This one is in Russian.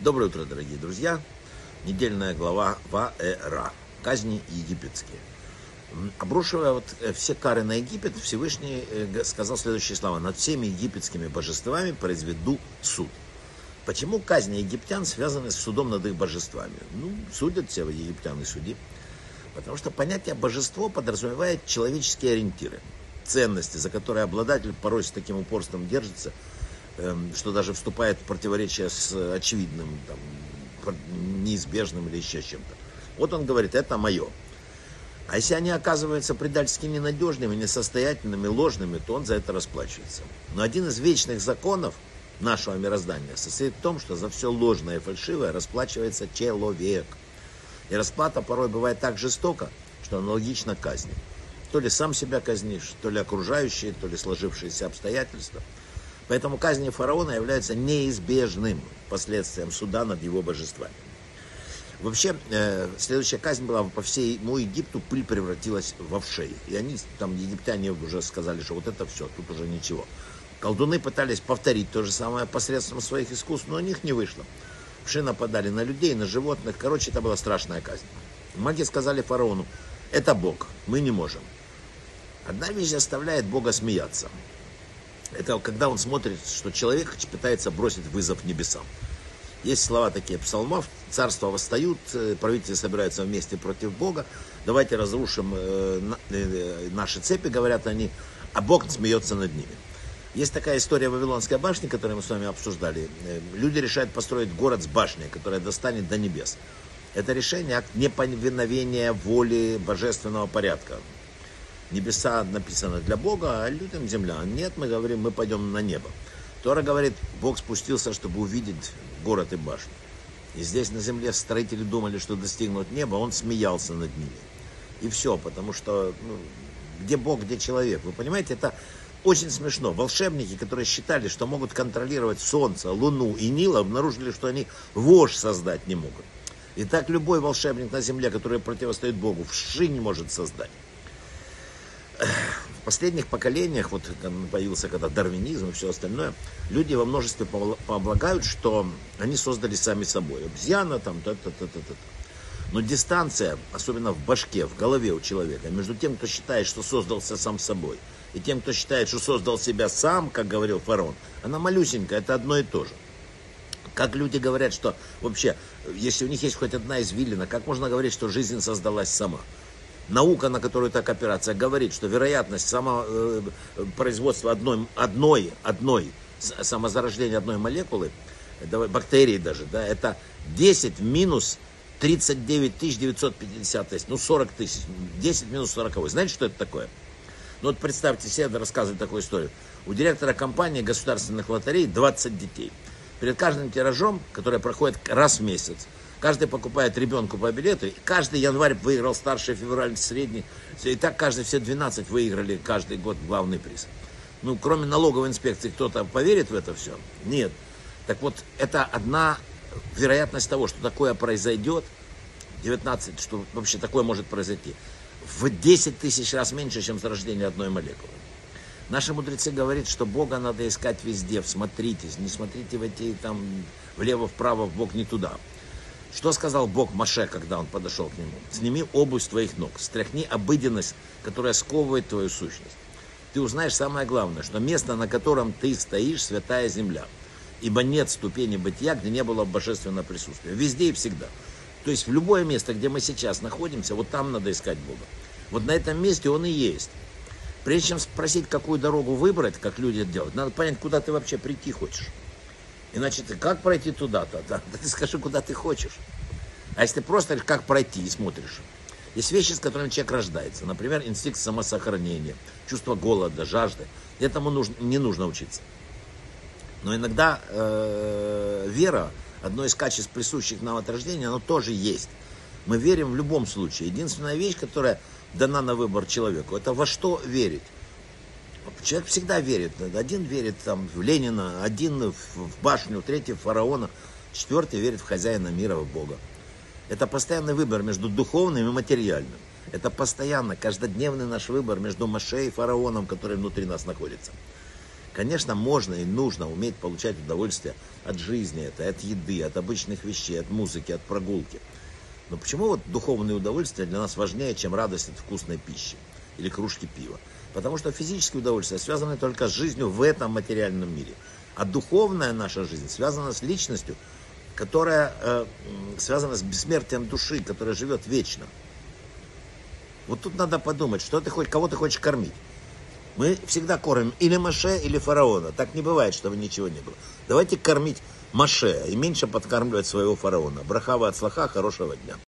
Доброе утро, дорогие друзья. Недельная глава Ваэра. Казни египетские. Обрушивая вот э, все кары на Египет, Всевышний э, сказал следующие слова. Над всеми египетскими божествами произведу суд. Почему казни египтян связаны с судом над их божествами? Ну, судят все египтян и суди. Потому что понятие божество подразумевает человеческие ориентиры, ценности, за которые обладатель порой с таким упорством держится – что даже вступает в противоречие с очевидным, там, неизбежным или еще чем-то. Вот он говорит, это мое. А если они оказываются предательски ненадежными, несостоятельными, ложными, то он за это расплачивается. Но один из вечных законов нашего мироздания состоит в том, что за все ложное и фальшивое расплачивается человек. И расплата порой бывает так жестоко, что аналогично казни. То ли сам себя казнишь, то ли окружающие, то ли сложившиеся обстоятельства – Поэтому казни фараона являются неизбежным последствием суда над его божествами. Вообще, э, следующая казнь была по всему Египту, пыль превратилась в овшей. И они, там, египтяне уже сказали, что вот это все, тут уже ничего. Колдуны пытались повторить то же самое посредством своих искусств, но у них не вышло. Вши нападали на людей, на животных. Короче, это была страшная казнь. Маги сказали фараону, это Бог, мы не можем. Одна вещь заставляет Бога смеяться. Это когда он смотрит, что человек пытается бросить вызов небесам. Есть слова такие псалмов, царства восстают, э, правители собираются вместе против Бога, давайте разрушим э, э, наши цепи, говорят они, а Бог смеется над ними. Есть такая история Вавилонской башни, которую мы с вами обсуждали. Люди решают построить город с башней, которая достанет до небес. Это решение акт неповиновения воли божественного порядка. Небеса написано для Бога, а людям земля. Нет, мы говорим, мы пойдем на небо. Тора говорит, Бог спустился, чтобы увидеть город и башню. И здесь на земле строители думали, что достигнут неба, он смеялся над ними. И все, потому что ну, где Бог, где человек. Вы понимаете, это очень смешно. Волшебники, которые считали, что могут контролировать Солнце, Луну и Нил, обнаружили, что они вождь создать не могут. И так любой волшебник на земле, который противостоит Богу, вши не может создать последних поколениях, вот появился когда дарвинизм и все остальное, люди во множестве полагают, что они создали сами собой. Обезьяна там, та та та та та Но дистанция, особенно в башке, в голове у человека, между тем, кто считает, что создался сам собой, и тем, кто считает, что создал себя сам, как говорил фараон, она малюсенькая, это одно и то же. Как люди говорят, что вообще, если у них есть хоть одна извилина, как можно говорить, что жизнь создалась сама? Наука, на которую так опираться, говорит, что вероятность самопроизводства э, одной, одной, одной, самозарождения одной молекулы, бактерии даже, да, это 10 минус 39 950, то есть, ну 40 тысяч, 10 минус 40. Знаете, что это такое? Ну вот представьте себе, рассказывать такую историю. У директора компании государственных лотерей 20 детей. Перед каждым тиражом, который проходит раз в месяц, Каждый покупает ребенку по билету. Каждый январь выиграл старший, февраль, средний. И так каждый, все 12 выиграли каждый год главный приз. Ну, кроме налоговой инспекции, кто-то поверит в это все? Нет. Так вот, это одна вероятность того, что такое произойдет, 19, что вообще такое может произойти, в 10 тысяч раз меньше, чем зарождение одной молекулы. Наши мудрецы говорят, что Бога надо искать везде, всмотритесь, не смотрите в эти там влево-вправо, в Бог не туда. Что сказал Бог Маше, когда он подошел к нему? Сними обувь с твоих ног, стряхни обыденность, которая сковывает твою сущность. Ты узнаешь самое главное, что место, на котором ты стоишь, святая земля. Ибо нет ступени бытия, где не было божественного присутствия. Везде и всегда. То есть в любое место, где мы сейчас находимся, вот там надо искать Бога. Вот на этом месте Он и есть. Прежде чем спросить, какую дорогу выбрать, как люди это делают, надо понять, куда ты вообще прийти хочешь. Иначе ты как пройти туда-то? Да? да ты скажи, куда ты хочешь. А если ты просто как пройти и смотришь. Есть вещи, с которыми человек рождается. Например, инстинкт самосохранения, чувство голода, жажды. Этому нужно, не нужно учиться. Но иногда э, вера, одно из качеств, присущих нам от рождения, оно тоже есть. Мы верим в любом случае. Единственная вещь, которая дана на выбор человеку, это во что верить. Человек всегда верит. Один верит там, в Ленина, один в башню, третий в фараона, четвертый верит в хозяина мира, в Бога. Это постоянный выбор между духовным и материальным. Это постоянно, каждодневный наш выбор между Маше и фараоном, который внутри нас находится. Конечно, можно и нужно уметь получать удовольствие от жизни, это, от еды, от обычных вещей, от музыки, от прогулки. Но почему вот духовное удовольствие для нас важнее, чем радость от вкусной пищи или кружки пива? Потому что физические удовольствия связаны только с жизнью в этом материальном мире. А духовная наша жизнь связана с личностью, которая э, связана с бессмертием души, которая живет вечно. Вот тут надо подумать, что ты хоть, кого ты хочешь кормить. Мы всегда кормим или Маше, или фараона. Так не бывает, чтобы ничего не было. Давайте кормить Маше и меньше подкармливать своего фараона. Брахава от слаха, хорошего дня.